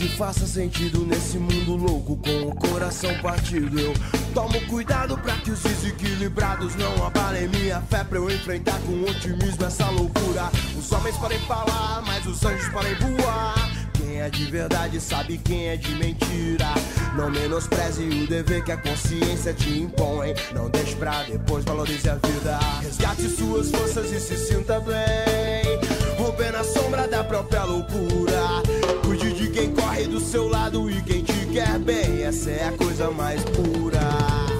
que faça sentido nesse mundo louco com o coração partido. Eu tomo cuidado para que os desequilibrados não abalem minha fé pra eu enfrentar com otimismo essa loucura. Os homens podem falar, mas os anjos podem voar. Quem é de verdade sabe quem é de mentira. Não menospreze o dever que a consciência te impõe. Não deixe pra depois, valorize a vida. Resgate suas forças e se sinta bem. Romper na sombra da própria loucura. Essa é a coisa mais pura.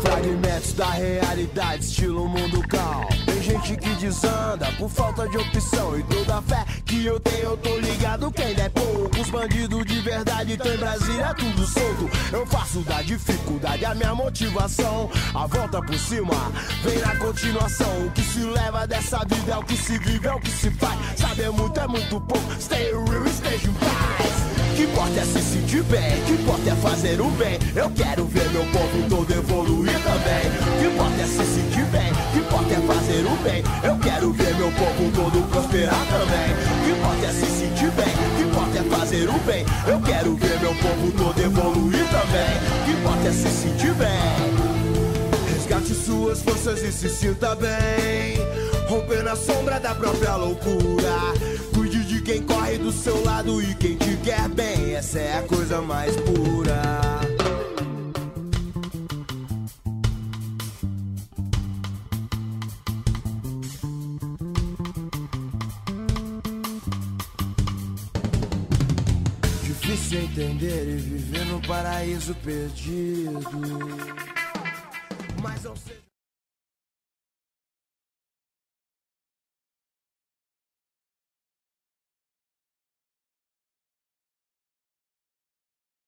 Fragmentos da realidade, estilo mundo calmo. Tem gente que desanda por falta de opção. E toda fé que eu tenho, eu tô ligado quem der pouco. Os bandidos de verdade estão em Brasília, tudo solto. Eu faço da dificuldade a minha motivação. A volta por cima vem na continuação. O que se leva dessa vida é o que se vive, é o que se faz. Saber muito é muito pouco. Stay real, esteja em paz. Que importa é se sentir bem, importa é fazer o bem. Eu quero ver meu povo todo evoluir também. Que importa é se sentir bem, que importa é fazer o bem. Eu quero ver meu povo todo prosperar também. Que importa é se sentir bem, que importa é fazer o bem. Eu quero ver meu povo todo evoluir também. Que importa é se sentir bem. Resgate suas forças e se sinta bem. Romper na sombra da própria loucura. Cuide de quem corre do seu lado e quem te. Essa é a coisa mais pura. Difícil entender e viver no paraíso perdido. Mas não seja.